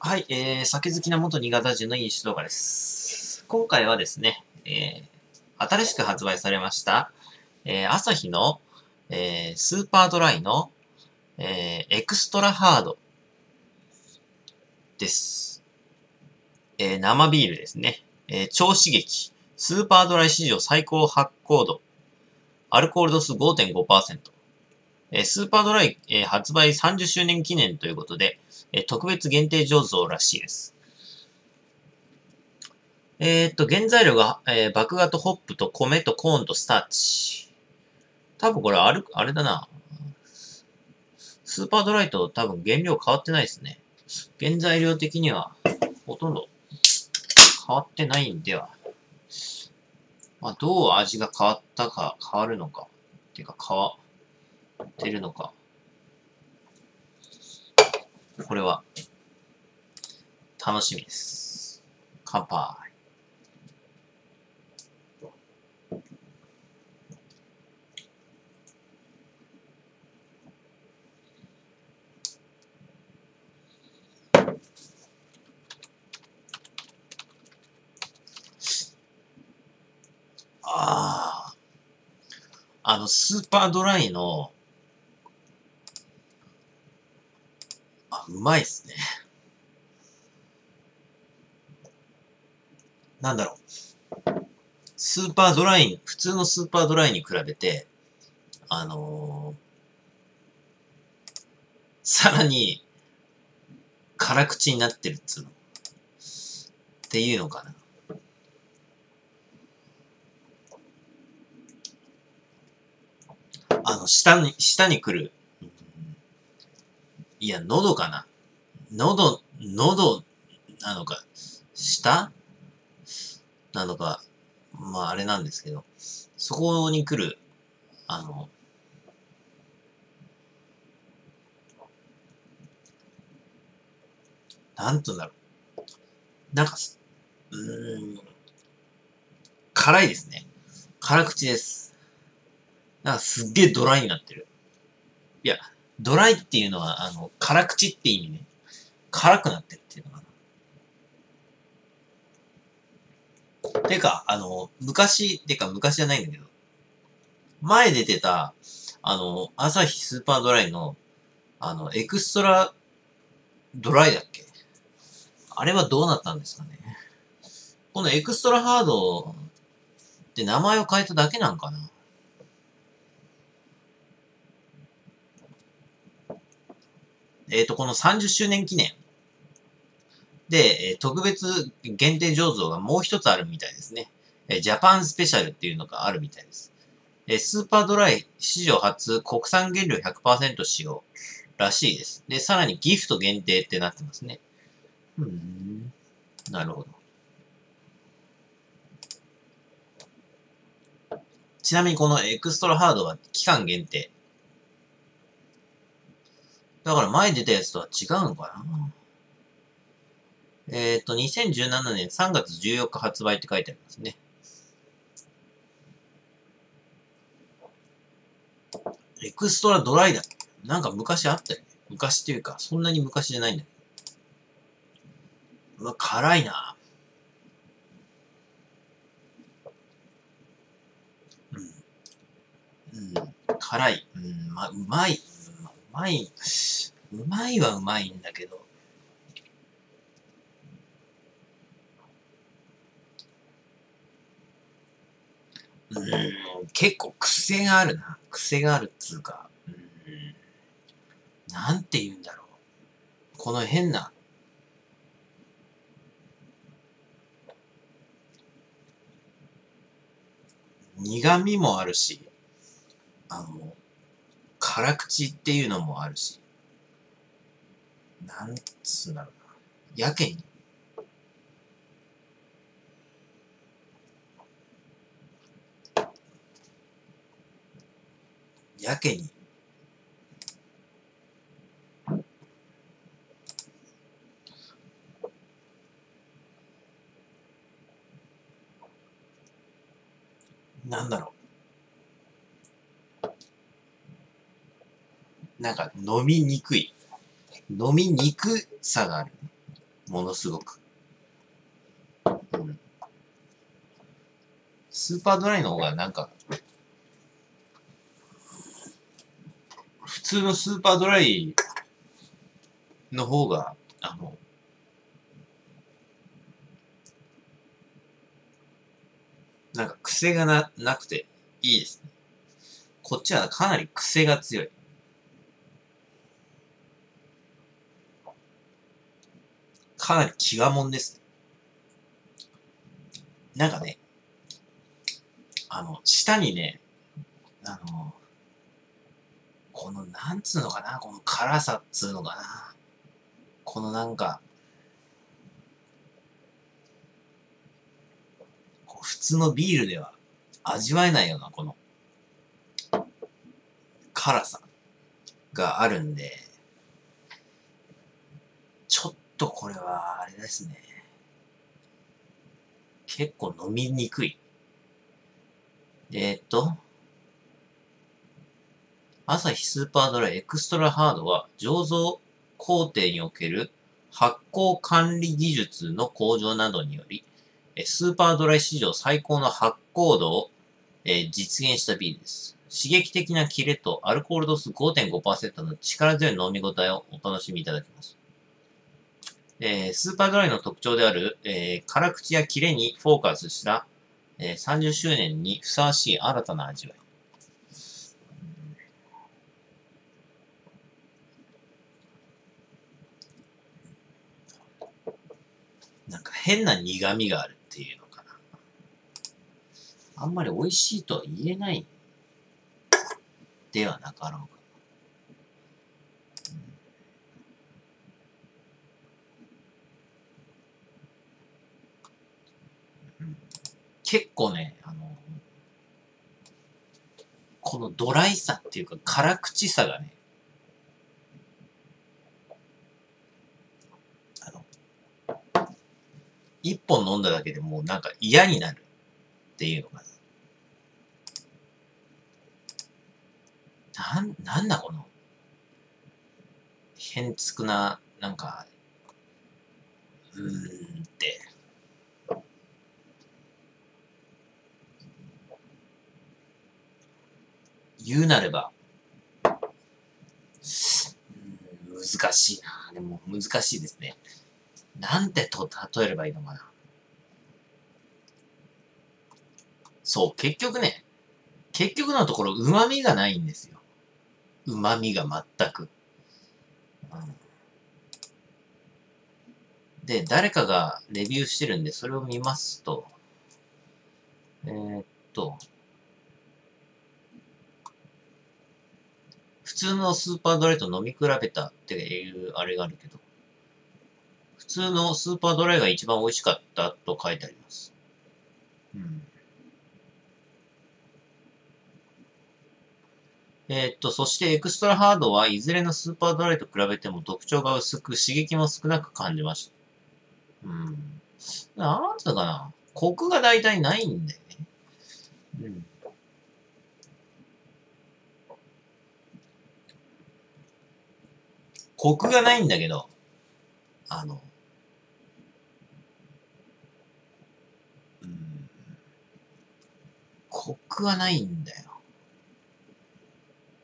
はい、えー、酒好きな元新潟人の飲酒動画です。今回はですね、えー、新しく発売されました、えー、朝日の、えー、スーパードライの、えー、エクストラハードです。えー、生ビールですね。えー、超刺激、スーパードライ史上最高発酵度、アルコール度数5.5%。えー、スーパードライ、えー、発売30周年記念ということで、え特別限定醸造らしいです。えーっと、原材料が、えー麦芽とホップと米とコーンとスターチ。多分これある、あれだな。スーパードライと多分原料変わってないですね。原材料的にはほとんど変わってないんでは。まあ、どう味が変わったか、変わるのか。っていうか変わってるのか。これは、楽しみです。乾杯。ああ。あの、スーパードライの、あ、うまいっすね。なんだろう。スーパードライ、普通のスーパードライに比べて、あのーさらに、辛口になってるっつうの。っていうのかな。あの、下に、下に来る。いや、喉かな。喉、喉なのか、下なのか、まああれなんですけど、そこに来る、あの、なんとだろう。なんか、うーん、辛いですね。辛口です。なんかすっげえドライになってる。いや、ドライっていうのは、あの、辛口って意味ね。辛くなってるっていうのかな。てか、あの、昔、てか昔じゃないんだけど、前出てた、あの、朝日スーパードライの、あの、エクストラドライだっけ？あれはどうなったんですかねこのエクストラハードって名前を変えただけなんかなえっ、と、この30周年記念で、特別限定醸造がもう一つあるみたいですね。ジャパンスペシャルっていうのがあるみたいです。スーパードライ史上初国産原料100%使用らしいです。で、さらにギフト限定ってなってますね。うん。なるほど。ちなみにこのエクストラハードは期間限定。だから前出たやつとは違うのかなえっ、と、2017年3月14日発売って書いてありますね。エクストラドライだ。なんか昔あったよね。昔っていうか、そんなに昔じゃないんだけど。うわ、辛いな。うん。うん、辛い。うん、ま、うまい。うまあうまい。うまいはうまいんだけど。うん、結構癖があるな。癖があるっつうか。うん、なんて言うんだろう。この変な。苦味もあるし、あの、辛口っていうのもあるし、なんつうんだろうな。やけに。やけに。なんだろう。なんか飲みにくい。飲みにくさがある。ものすごく。うん。スーパードライの方がなんか、普通のスーパードライの方が、あの、なんか癖がな、なくていいですね。こっちはかなり癖が強い。かなり気がもんです。なんかね、あの、下にね、あの、この、なんつうのかな、この辛さっつうのかな。このなんか、こう普通のビールでは味わえないような、この、辛さがあるんで、ちょっとこれは、あれですね。結構飲みにくい。えーっと、朝日スーパードライエクストラハードは醸造工程における発酵管理技術の向上などにより、スーパードライ史上最高の発酵度を、実現したビールです。刺激的なキレとアルコール度数5.5%の力強い飲み応えをお楽しみいただけます。えースーパードライの特徴である、えー辛口やキレにフォーカスした、えー30周年にふさわしい新たな味わい。なんか変な苦味があるっていうのかな。あんまり美味しいとは言えないではなかろうか。結構ね、あの、このドライさっていうか辛口さがね、あの、一本飲んだだけでもうなんか嫌になるっていうのかな。なん、なんだこの、変つくな、なんか、うーんって。言うなれば、難しいな。でも難しいですね。なんてと例えればいいのかな。そう、結局ね、結局のところ旨味がないんですよ。旨味が全く。で、誰かがレビューしてるんで、それを見ますと、えーっと、通のスーパードライと飲み比べたっていうあれがあるけど、普通のスーパードライが一番美味しかったと書いてあります。うん。えーっと、そしてエクストラハードはいずれのスーパードライと比べても特徴が薄く刺激も少なく感じました。うん。なんつうのかな。コクが大体ないんだよね。うん。コクがないんだけど、あの、うん。コクはないんだよ。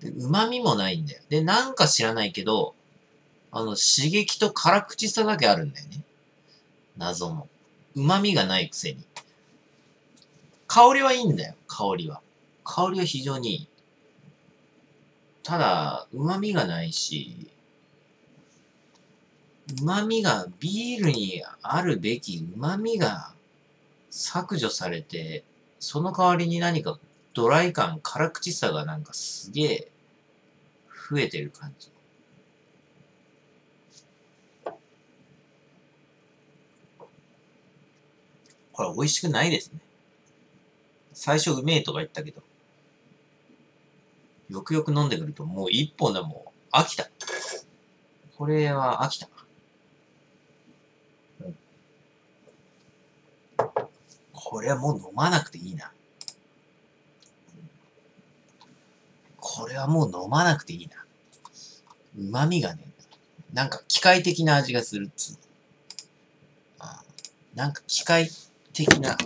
で、旨味もないんだよ。で、なんか知らないけど、あの、刺激と辛口さだけあるんだよね。謎の。旨味がないくせに。香りはいいんだよ、香りは。香りは非常にいい。ただ、旨味がないし、旨味が、ビールにあるべき旨味が削除されて、その代わりに何かドライ感、辛口さがなんかすげえ増えてる感じ。これ美味しくないですね。最初うめえとか言ったけど、よくよく飲んでくるともう一本でも飽きた。これは飽きた。うんこれはもう飲まなくていいな。これはもう飲まなくていいな。旨味がね、なんか機械的な味がするっつうなんか機械的な、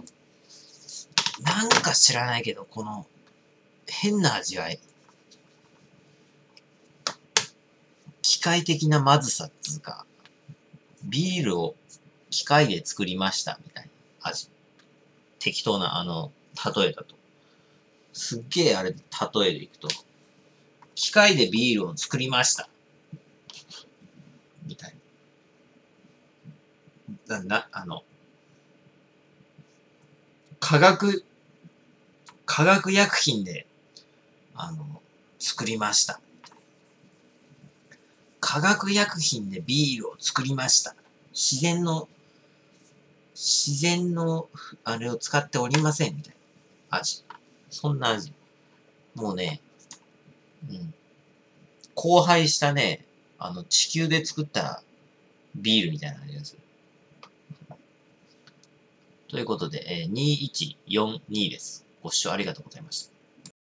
なんか知らないけど、この、変な味わい。機械的なまずさっつうか、ビールを機械で作りましたみたいな味。適当な、あの、例えだと。すっげえあれ、例えでいくと、機械でビールを作りました。みたいな。な、な、あの、化学、化学薬品で、あの、作りました。化学薬品でビールを作りました。自然の、自然の、あれを使っておりません、みたいな味。そんな味。もうね、うん。荒廃したね、あの、地球で作ったビールみたいな味がする。ということで、えー、2142です。ご視聴ありがとうございました。